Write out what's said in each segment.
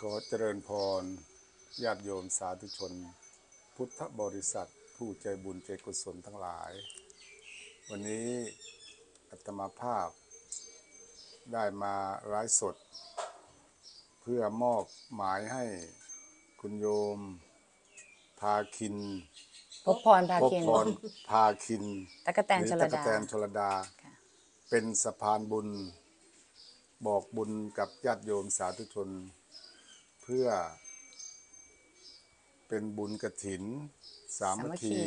ขอเจริญพรญาติโยมสาธุชน พุทธบริษัท ผู้ใจบุญใจกุศลทั้งหลาย วันนี้อัตมาภาพได้มาไร้สด เพื่อมอบหมายให้คุณโยมพาคินพบพรพาพบคินพรพาคินตะกะแตนหรือชลตะกะดาแตนชลดาค่ะเป็นสะพานบุญ บอกบุญกับญาติโยมสาธุชน เพื่อ เป็นบุญกระถิน สามัคคี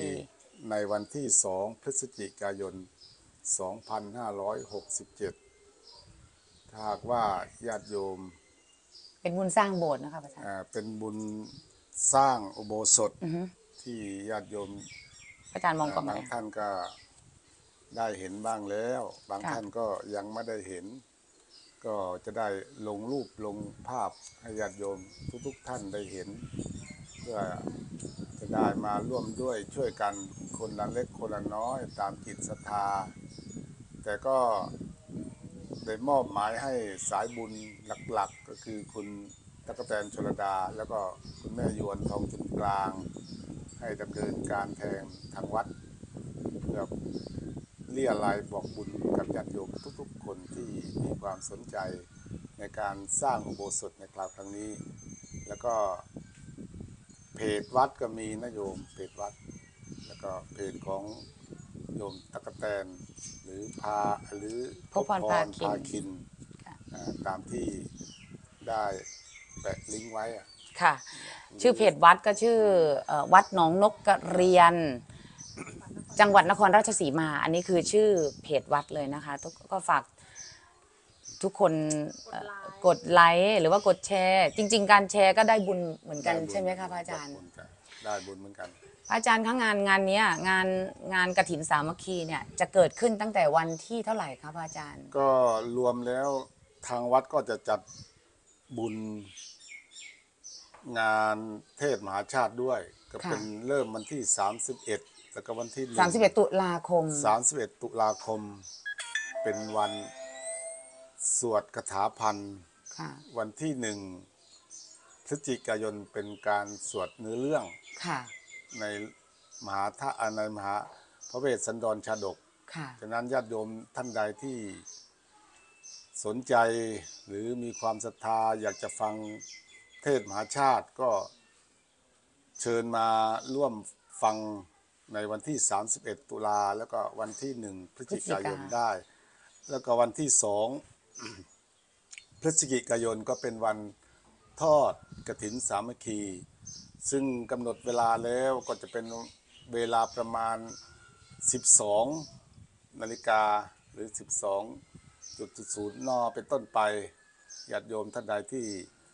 ในวันที่สองพฤศจิกายน 2567 ถ้าหากว่าญาติโยม เป็นบุญสร้างโบสถ์นะคะพระอาจารย์อ่าเป็นบุญสร้างอุโบสถอือฮึที่ญาติโยมพระอาจารย์มองกล้องไหมบางท่านก็ได้เห็นบ้างแล้ว บางค่ะท่านก็ยังไม่ได้เห็น ก็จะได้ลงรูปลงภาพให้ญาติโยมทุกๆท่านได้เห็น เพื่อจะได้มาร่วมด้วยช่วยกันคนละเล็กคนละน้อยตามจิตศรัทธา แต่ก็ได้มอบหมายให้สายบุญหลักๆ ก็คือคุณตะกะแตนชลดา แล้วก็คุณแม่ยวนทองจุนกลาง ให้ดำเนินการแทนทางวัด เพื่อ เรียลายบอกบุญกับญาติโยมทุกๆ คนที่มีความสนใจในการสร้างอุโบสถในคราวครั้งนี้ แล้วก็เพจวัดก็มีนะโยมเพจวัด แล้วก็เพจของโยมตะกะแตน หรือพาหรือพบพรพาคินพาคินค่ะอ่าตามที่ได้แปะลิงก์ไว้อะค่ะ ชื่อเพจวัดก็ชื่อเอ่อวัดหนองนกกระเรียน จังหวัดนครราชสีมา อันนี้คือชื่อเพจวัดเลยนะคะทุกก็ฝากทุกคนเอ่อกดไลค์หรือว่ากดแชร์ จริง ๆ การแชร์ก็ได้บุญเหมือนกันด้บุญใช่ไหมคะพระอาจารย์ได้บุญจ้ะได้บุญเหมือนกัน พระอาจารย์คะงานงานเนี้ยงานงานกระถินสามัคคีเนี่ยจะเกิดขึ้นตั้งแต่วันที่เท่าไหร่คะพระอาจารย์ ก็รวมแล้วทางวัดก็จะจัดบุญงานเทศมหาชาติด้วย ก็ค่ะเป็นเริ่มวันที่ 31 แล้วก็วันที่31 ตุลาคม 31 ตุลาคม เป็นวันสวดคาถาพันธ์ค่ะ วันที่หนึ่งพฤศจิกายนเป็นการสวดเนื้อเรื่องค่ะ ในมหาทะในมหาพระเวสสันดรชาดก ค่ะ ฉะนั้นญาติโยมท่านใดที่สนใจหรือมีความศรัทธาอยากจะฟังเทศมหาชาติก็เชิญมาร่วมฟัง ในวันที่ 31 ตุลาแล้วก็วันที่ 1 พฤศจิกายนพฤศจิกาได้ แล้วก็วันที่ 2 พฤศจิกายนก็เป็นวันทอดกระถินสามัคคี ซึ่งกำหนดเวลาแล้วก็จะเป็นเวลาประมาณ 12 นาฬิกาหรือ 12จุดศูนย์นเป็นต้นไปญาติโยมท่านใดที่อ่า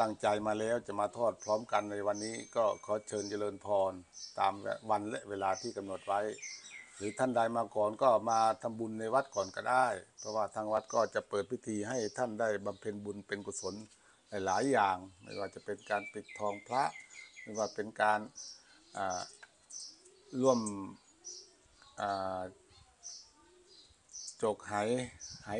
ตั้งใจมาแล้วจะมาทอดพร้อมกันในวันนี้ก็ขอเชิญเจริญพร ตามวันและเวลาที่กำหนดไว้ หรือท่านใดมาก่อนก็มาทำบุญในวัดก่อนก็ได้ เพราะว่าทางวัดก็จะเปิดพิธีให้ท่านได้บำเพ็ญบุญเป็นกุศลหลายอย่าง ไม่ว่าจะเป็นการปิดทองพระ ไม่ว่าเป็นการร่วมอ่าจกไหไห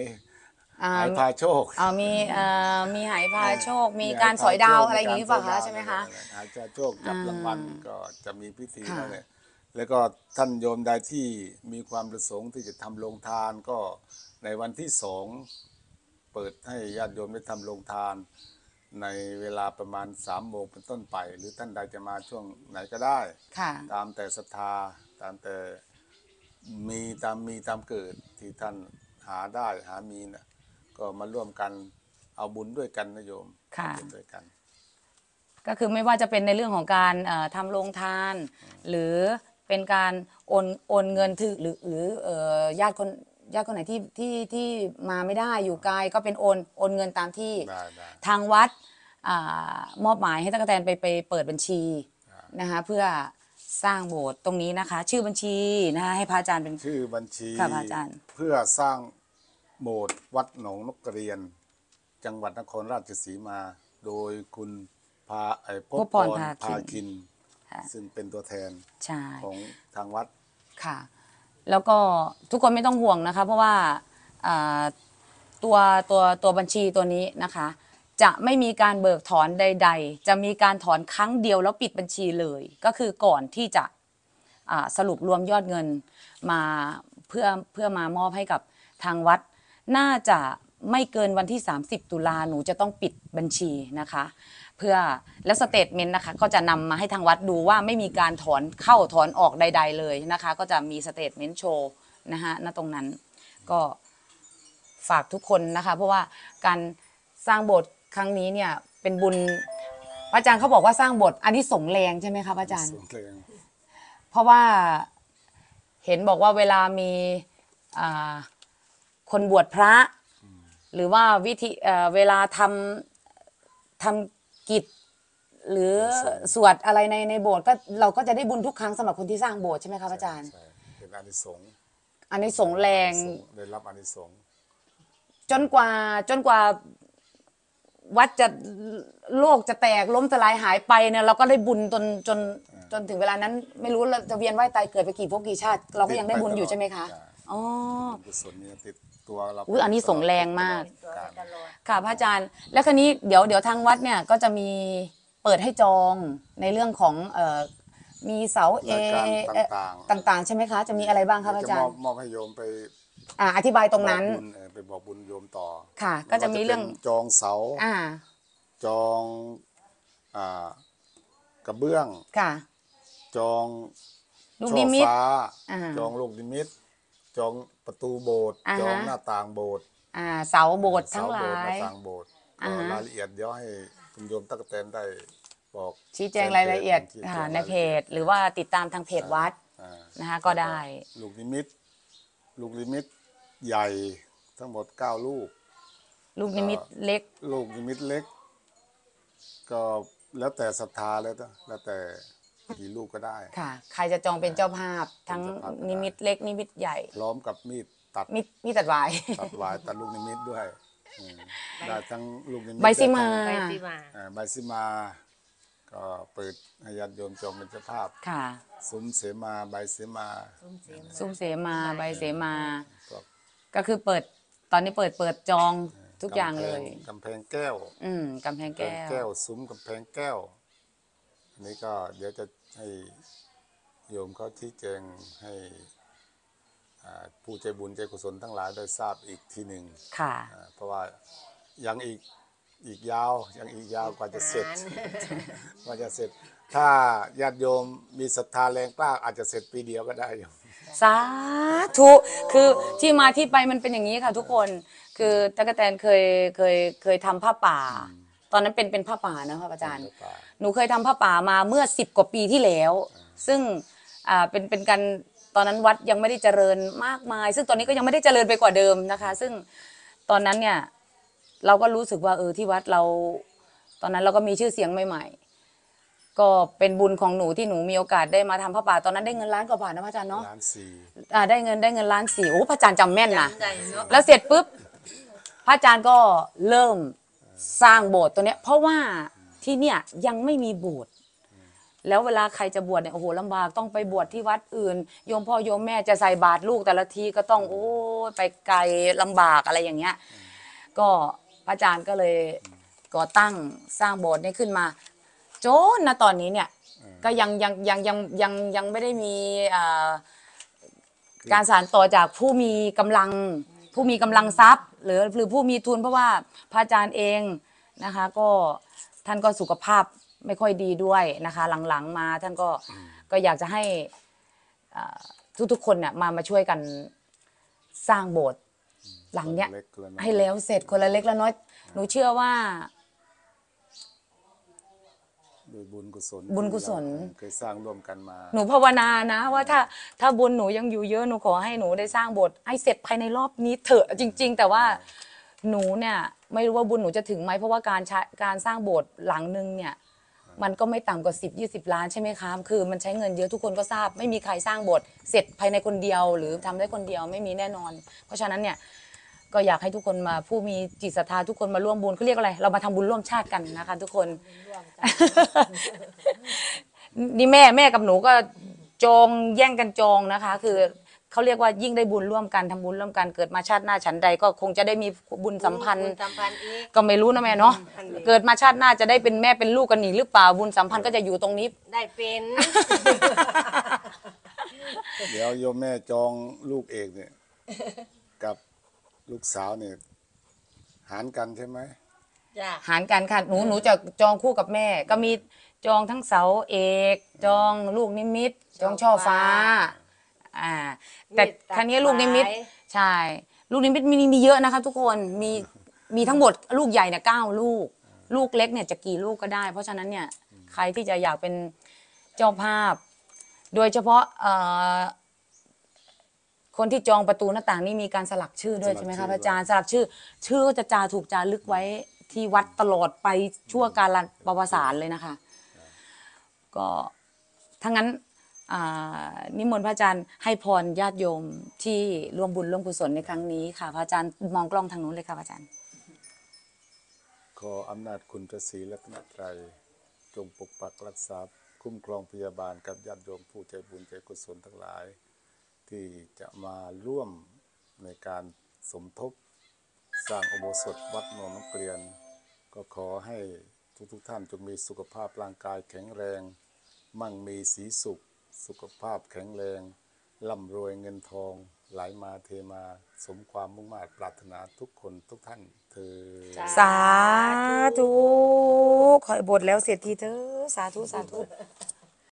อ่าไหพาโชคเอามีเอ่อมีหายพาโชค มีไหการพสอยดาวโชคอะไรอย่างนี้มีเปล่าสคะยดวใช่ไหมคะหายพาโชคจับอ่ารางวัลก็จะมีพิธีค่ะนั่นแหละแล้วก็ท่านโยมใดที่มีความประสงค์ที่จะทำโรงทานก็ในวันที่สองเปิดให้ญาติโยมได้ทำโรงทาน ในเวลาประมาณสามโมงเป็นต้นไป หรือท่านใดจะมาช่วงไหนก็ได้ค่ะตามแต่ศรัทธาตามแต่มีตามมีตามเกิดที่ท่านหาได้หามีนะ ก็มาร่วมกันเอาบุญด้วยกันนะโยมค่ะ บุญด้วยกัน ก็คือไม่ว่าจะเป็นในเรื่องของการเอ่อทำโรงทาน หรือเป็นการโอนโอนเงินถือหรือหรือเอ่อญาติคนญาติคนไหนที่ที่ที่มาไม่ได้อยู่ไกลก็เป็นโอนโอนเงินตามที่ได้ได้ทางวัดอามอบหมายให้ตะกแตนไปไปเปิดบัญชีนะคะเพื่อสร้างโบสถ์ตรงนี้นะคะ ชื่อบัญชีนะคะให้พระอาจารย์เป็น ชื่อบัญชีค่ะพระอาจารย์ เพื่อสร้าง โบสถ์วัดหนองนกกระเรียน จังหวัดนครราชสีมา โดยคุณพาไอ้พพบบพพรรพาคินพาคินค่ะซึ่งเป็นตัวแทนใช่ของทางวัดค่ะ แล้วก็ทุกคนไม่ต้องห่วงนะคะ เพราะว่าอ่าตัวตัวตัวบัญชีตัวนี้นะคะ จะไม่มีการเบิกถอนใด ๆ จะมีการถอนครั้งเดียวแล้วปิดบัญชีเลย ก็คือก่อนที่จะอ่าสรุปรวมยอดเงินมาเพื่อเพื่อมามอบให้กับทางวัด น่าจะไม่เกินวันที่ 30 ตุลาหนูจะต้องปิดบัญชีนะคะ เพื่อแล้ว statement นะคะ ก็จะนำมาให้ทางวัดดูว่าไม่มีการถอนเข้าถอนออกใด ๆ เลยนะคะ ก็จะมี statement โชว์นะคะณตรงนั้นก็ฝากทุกคนนะคะ เพราะว่าการสร้างโบสถ์ครั้งนี้เนี่ยเป็นบุญพระอาจารย์เขาบอกว่าสร้างโบสถ์อันนี้สงส์แรงใช่ไหมคะพระอาจารย์ ส่วนเพลงเพราะว่าเห็นบอกว่าเวลามีอ่า คนบวชพระ หรือว่าวิธีเอ่อเวลาทำทำกิจ หรือสวดอะไรในในโบสถ์ก็เราก็จะได้บุญทุกครั้งสำหรับคนที่สร้างโบสถ์ใช่ไหมครับอาจารย์ ใช่เป็นอานิสงส์อันนี้สงส์แรง ได้รับอานิสงส์จนกว่าจนกว่าวัดจะโลกจะแตกล้มสลายหายไปเนี่ยเราก็ได้บุญจนจนจนถึงเวลานั้น ไม่รู้เราจะเวียนว่ายตายเกิดไปกี่ภพกี่ชาติ เราก็ยังได้บุญอยู่ใช่ไหมคะ อ๋อ บุญกุศลเนี่ยติดตัวเราอุ๊ยอันนี้สงส์แรงมาก ตัวไปตลอดค่ะพระอาจารย์ แล้วคันนี้เดี๋ยวเดี๋ยวทางวัดเนี่ยก็จะมีเปิดให้จองในเรื่องของเอ่อมีเสาเอรายการเอ่อต่างต่างๆ ใช่ไหมคะ จะมีอะไรบ้างคะพระอาจะจามรอบย์มอบให้โยมไปอ่าอธิบายตรงนั้น บอกบุญเออไปบอกบุญโยมต่อค่ะ ก็จะมีเรื่อง ไว่าป็นจองเสา อ่า จองอ่ากระเบื้อง ค่ะ จองลูกช่อนิมิตฟ้า อ่า จองลูกนิมิต จองประตูโบสถ์อ่าฮะจองหน้าต่างโบสถ์อ่าเสาโบสถ์ทั้งหลาเสโบสถ์ยหน้าต่างโบสถ์อ่าก็ฮะ รายละเอียดเดี๋ยวให้คุณโยมตั๊กแตนได้บอกชี้แจงรายละเอียดชี้แจงค่ะในรายละเพอียดจหรือว่าติดตามทางเพจวัดอ่า นะคะก็ได้ ลูกนิมิต ลูกนิมิตใหญ่ทั้งหมดเก้าลูก ลูกนิมิตเล็ก ลูกนิมิตเล็ก ก็แล้วแต่ศรัทธาแล้วแต่แล้วแต่ กี่ลูกก็ได้ ค่ะ ใครจะจองเป็นเจ้าภาพ ทั้งเป็นเจ้าภาพก็ได้นิมิตเล็กนิมิตใหญ่ พร้อมกับมีดตัดมิมีตัดไว้ตัดวายตัดลูกนิมิตด้วยอืมได้ทั้งลูกนิมิตใบซิมา ได้ไปทั้งสิมาอ่าใบซิมา ก็เปิดให้ญาติโยมจองเป็นเจ้าภาพ ค่ะ ซุ้มเสมาใบเสมาซุ้มเสียงซุ้มเสมาใบเสมา ก็ก็คือเปิดตอนนี้เปิดเปิดจองทุกอย่างเลย กำแพงแก้วอืมกำแพงกำแพแก้งวแก้ว ซุ้มกำแพงแก้ว อันนี้ก็เดี๋ยวจะ ให้โยมเขาชี้แจงให้อ่าผู้ใจบุญใจกุศลทั้งหลายได้ทราบอีกทีหนึ่งค่ะอ่าเพราะว่ายังอีกอีกยาวยังอีกยาวกว่าจะเสร็จกว่าจะเสร็จ ถ้าญาติโยมมีศรัทธาแรงกล้าอาจจะเสร็จปีเดียวก็ได้โยมสาธุคือที่มาที่ไปมันเป็นอย่างนี้ค่ะทุกคน คือตะกะแตนเคยเคยเคยทำผ้าป่า ตอนนั้นเป็นเป็นผ้าป่านะครับอาจารย์ หนูเคยทำผ้าป่ามาเมื่อสิบกว่าปีที่แล้ว ซึ่งอ่าเป็นเป็นการตอนนั้นวัดยังไม่ได้เจริญมากมาย ซึ่งตอนนี้ก็ยังไม่ได้เจริญไปกว่าเดิมนะคะ ซึ่งตอนนั้นเนี่ยเราก็รู้สึกว่าเออที่วัดเรา ตอนนั้นเราก็มีชื่อเสียงใหม่ ๆ ก็เป็นบุญของหนูที่หนูมีโอกาสได้มาทำผ้าป่าตอนนั้นได้เงินล้านกว่าบาทนะพระอาจารย์เนาะล้านสี่อ่าได้เงินได้เงินล้านสี่โอ้พระอาจารย์จำแม่นนะจำได้เนาะแล้วเสร็จปุ๊บพระอาจารย์ก็เริ่ม สร้างโบสถ์ตัวเนี้ยเพราะว่าที่เนี่ยยังไม่มีโบสถ์แล้วเวลาใครจะบวชเนี่ยโอ้โหลำบากต้องไปบวชที่วัดอื่น โยมพ่อโยมแม่จะใส่บาตรลูกแต่ละทีก็ต้องโอ้ยไปไกลลำบากอะไรอย่างเงี้ย ก็พระอาจารย์ก็เลยก่อตั้งสร้างโบสถ์นี้ขึ้นมาจนนะตอนนี้เนี่ยก็ยังยังยังยังยังยังไม่ได้มีอ่าการสานต่อจากผู้มีกำลังผู้มีกำลังทรัพย์ หรือหรือผู้มีทุนเพราะว่าพระอาจารย์เองนะคะ ก็ท่านก็สุขภาพไม่ค่อยดีด้วยนะคะ หลังๆมาท่านก็ก็อยากจะให้อ่าทุกๆคนเนี่ยมามาช่วยกันสร้างโบสถ์หลังเนี้ยเล็กคนละน้อยให้แล้วเสร็จคนละเล็กละน้อยหนูเชื่อว่า ด้วยบุญกุศลบุญกุศลที่เราเคยสร้างร่วมกันมา หนูภาวนานะ ว่าถ้าถ้าบุญหนูยังอยู่เยอะหนูขอให้หนูได้สร้างโบสถ์ให้เสร็จภายในรอบนี้เถอะจริง ๆ แต่ว่าหนูเนี่ยไม่รู้ว่าบุญหนูจะถึงไหมเพราะว่าการใช้การสร้างโบสถ์หลังนึงเนี่ยมันก็ไม่ต่ำกว่า 10 20 ล้านใช่ไหมคะคือมันใช้เงินเยอะทุกคนก็ทราบ ไม่มีใครสร้างโบสถ์เสร็จภายในคนเดียว หรือทำได้คนเดียวไม่มีแน่นอน เพราะฉะนั้นเนี่ย ก็อยากให้ทุกคนมาผู้มีจิตศรัทธาทุกคนมาร่วมบุญเขาเรียกอะไร เรามาทำบุญร่วมชาติกันนะคะ ทุกคนร่วมกันนี่แม่แม่กับหนูก็จองแย่งกันจองนะคะ คือเขาเรียกว่ายิ่งได้บุญร่วมกันทำบุญร่วมกันเกิดมาชาติหน้าฉันใด ก็คงจะได้มีบุญสัมพันธ์บุญสัมพันธ์อีก ก็ไม่รู้นะแม่เนาะอันนี้ เกิดมาชาติหน้าจะได้เป็นแม่เป็นลูกกันอีกหรือเปล่าบุญสัมพันธ์ก็จะอยู่ตรงนี้ ได้เป็น เดี๋ยวโยมแม่จองลูกเอกเนี่ย กับ ลูกสาวเนี่ยหารกันใช่ไหมจ้ะ หารกันค่ะหนูหนูจะจองคู่กับแม่ ก็มีจองทั้งเสาเอก จองลูกนิมิต จองช่อฟ้า อ่า แต่ครั้นี้ลูกนิมิตใช่ ลูกนิมิตมีมีเยอะนะคะทุกคนมีมีทั้งหมดลูกใหญ่เนี่ยเก้าลูก ลูกเล็กเนี่ยจะกี่ลูกก็ได้ เพราะฉะนั้นเนี่ยใครที่จะอยากเป็นเจ้าภาพ โดยเฉพาะเอ่อ คนที่จองประตูหน้าต่างนี่มีการสลักชื่อด้วยสลักใช่ไหมชื่คะอพระอาจารย์สลักชื่อ ชื่อก็จะจาถูกจารึกไว้ที่วัดตลอดไปชั่วกาลประวัติศาสตร์เลยนะคะ ก็ถ้างั้นอ่านิมนต์พระอาจารย์ให้พรญาติโยมที่ร่วมบุญร่วมกุศลในครั้งนี้ค่ะ พระอาจารย์มองกล้องทางนู้นเลยค่ะพระอาจารย์ ขออำนาจคุณพระศรีรัตนตรัยจงปกปักรักษาคุ้มครองพยาบาลกับญาติโยมผู้ใจบุญใจกุศลทั้งหลาย ที่จะมาร่วมในการสมทบสร้างอุโบสถวัดโนนน้ำเกลียน ก็ขอให้ทุกๆทท่านจงมีสุขภาพร่างกายแข็งแรง มั่งมีสีสุข สุขภาพแข็งแรงร่ำรวยเงินทองไหลมาเทมาสมความมุ่งมา่ปรารถนาทุกคนทุกท่านเธอญสาธุขอยบทแล้วเสร็จทีเถอะสาธุสาธุ